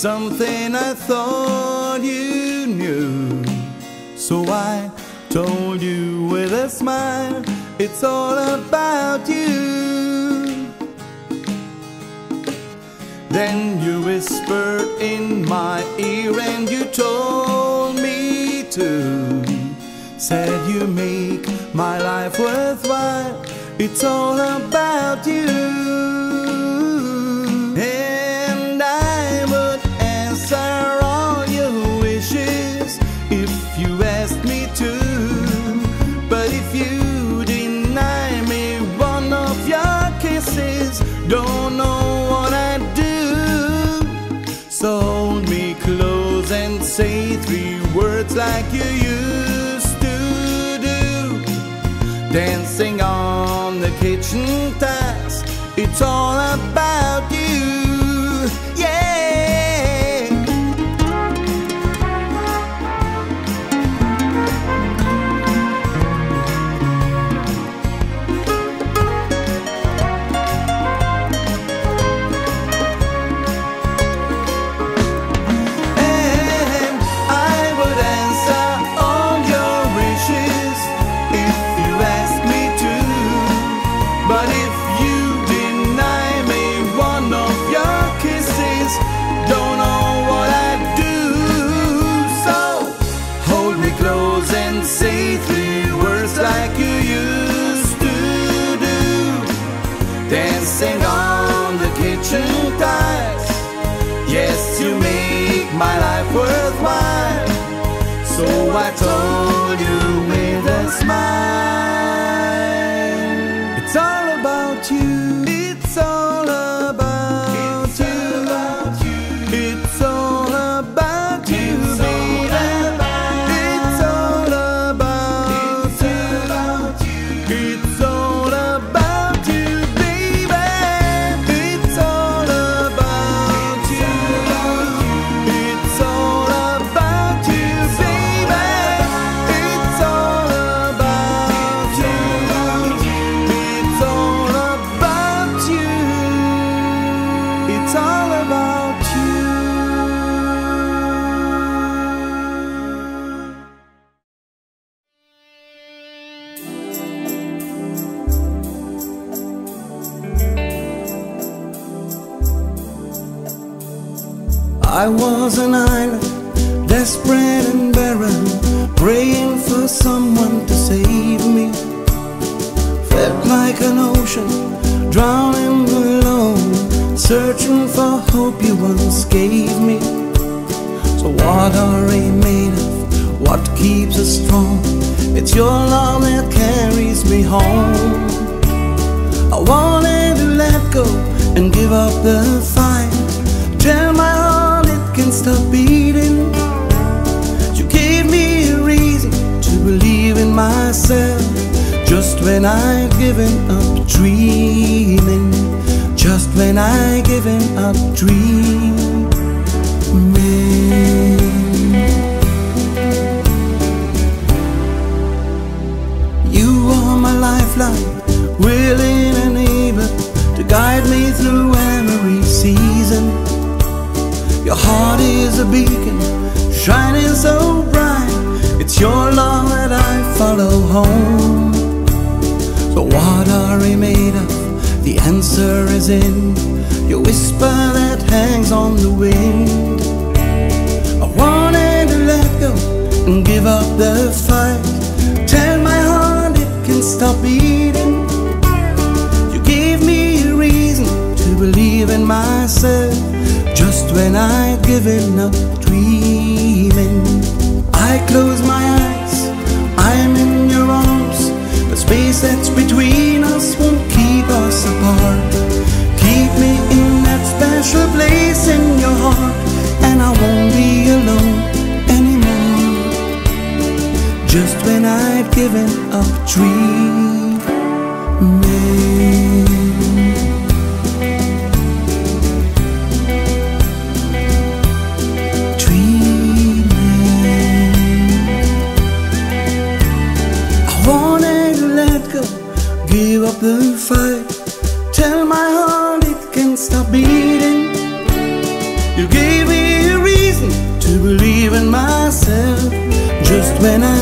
something I thought you knew. So I told you with a smile, it's all about you. Then you whispered in my ear and you told me to. Said you make my life worthwhile, it's all about you. Three words like you used to do. Dancing on the kitchen task, it's all about you. times. Yes, you make my life worthwhile. So I told you with a smile. I was an island, desperate and barren, praying for someone to save me. Felt like an ocean, drowning alone, searching for hope you once gave me. So what are we made of? What keeps us strong? It's your love that carries me home. I wanted to let go and give up the fight. Stop beating. You gave me a reason to believe in myself. Just when I'd given up dreaming. Just when I'd given up dreaming. You are my lifeline, willing and able to guide me through a beacon, shining so bright. It's your love that I follow home. So, what are we made of? The answer is in your whisper that hangs on the wind. I wanted to let go and give up the fight. Tell my heart it can stop beating. You gave me a reason to believe in myself. When I'd given up dreaming, I close my eyes. I'm in your arms. The space that's between us won't keep us apart. Keep me in that special place in your heart, and I won't be alone anymore. Just when I've given up dreaming. when I